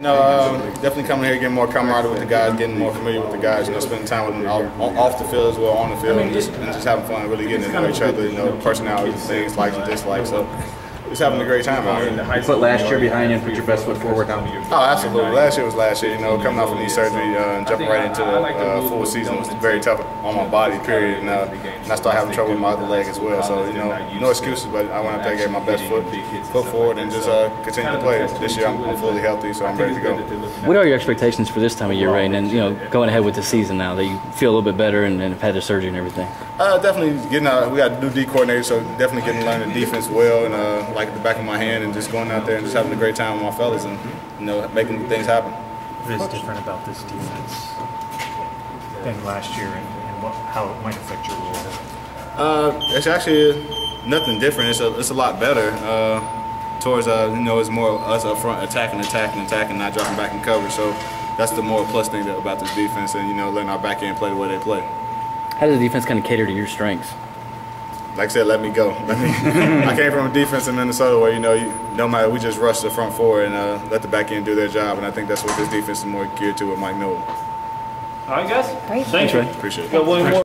No, um, definitely coming here, getting more camaraderie with the guys, getting more familiar with the guys. You know, spending time with them off, off the field as well, on the field, and just, and just having fun, really getting to know each other. You know, personalities, things, likes and dislikes. So, just having a great time out here. You put last year behind you and put your best foot forward now. Oh, absolutely. Last year was last year. You know, coming off of knee surgery uh, and jumping right into the uh, full season was very tough on my body. Period. And, uh, and I started having trouble with my other leg as well. So you know, no excuses. But I went up there, gave my best foot, foot forward, and just uh, continue to play. This year I'm, I'm fully healthy, so I'm ready to go. What are your expectations for this time of year, Ray? And you know, going ahead with the season now that you feel a little bit better and, and have had the surgery and everything. Uh, definitely getting. out. we got a new D coordinator, so definitely getting to learn the defense well and uh, like at the back of my hand, and just going out there and just having a great time with my fellas and you know making things happen. What is different about this defense than last year and, and what, how it might affect your role? Uh, it's actually nothing different. It's a, it's a lot better. Uh, towards uh, you know, it's more us up front attacking, attacking, attacking, not dropping back in cover. So that's the more plus thing that, about this defense, and you know, letting our back end play the way they play. How does the defense kind of cater to your strengths? Like I said, let me go. Let me. I came from a defense in Minnesota where you know, you, no matter we just rush the front four and uh, let the back end do their job, and I think that's what this defense is more geared to with Mike Miller. All right, guys. Great. Thank you. Ray. Appreciate it. Got one more.